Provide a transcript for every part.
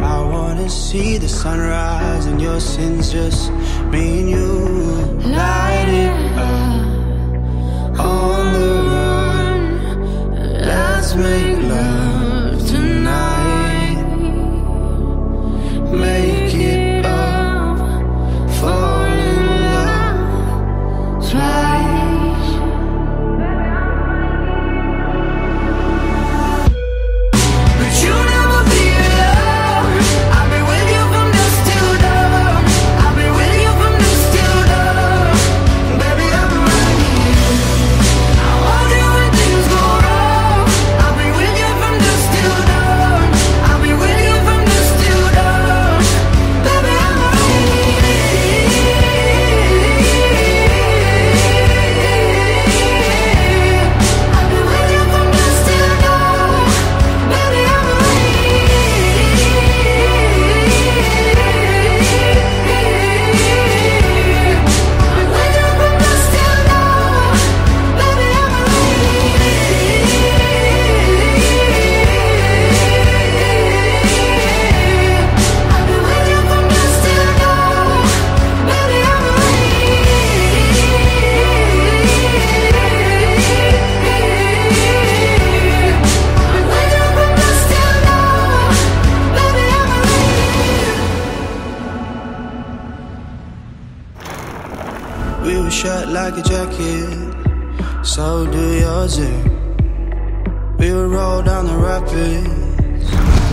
I wanna see the sunrise and your sins, just me and you. Light like a jacket, so do yours. eh? We would roll down the rapids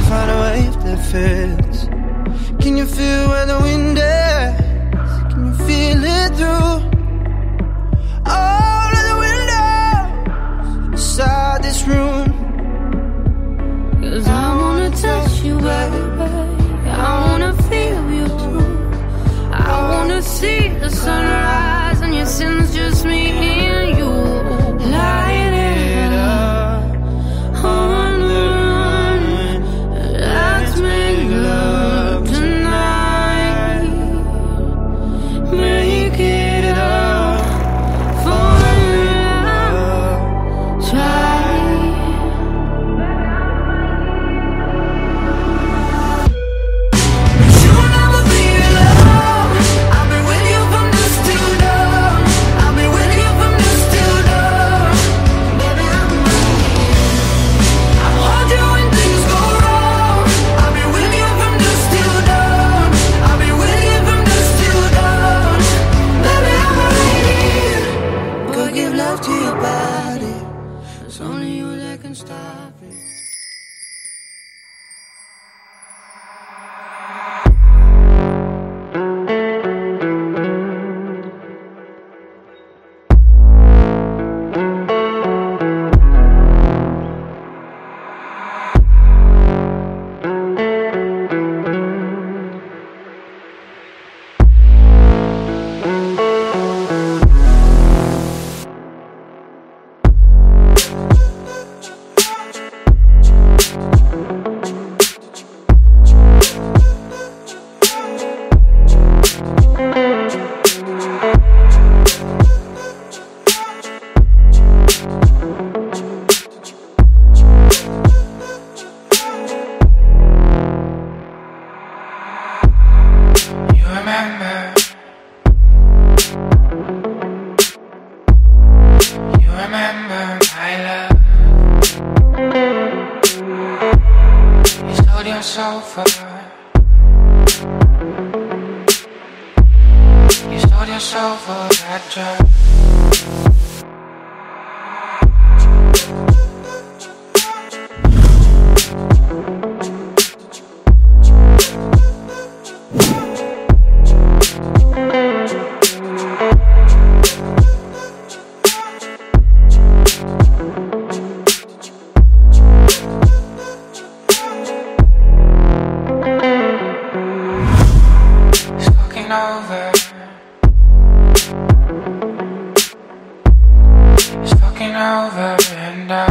find a wave that fits. Can you feel where the wind is? Can you feel it through You remember my love You. Sold your soul for You sold your soul for that drug taking over. It's fucking over, and I.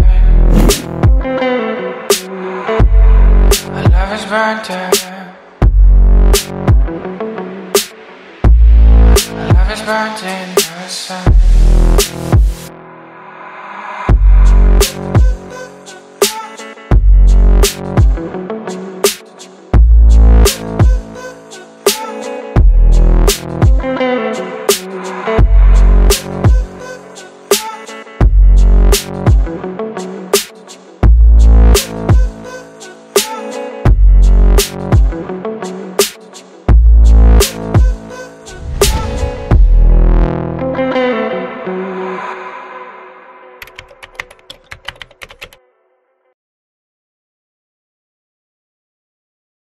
My love is burnt out. My love is burnt in the sun.